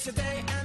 today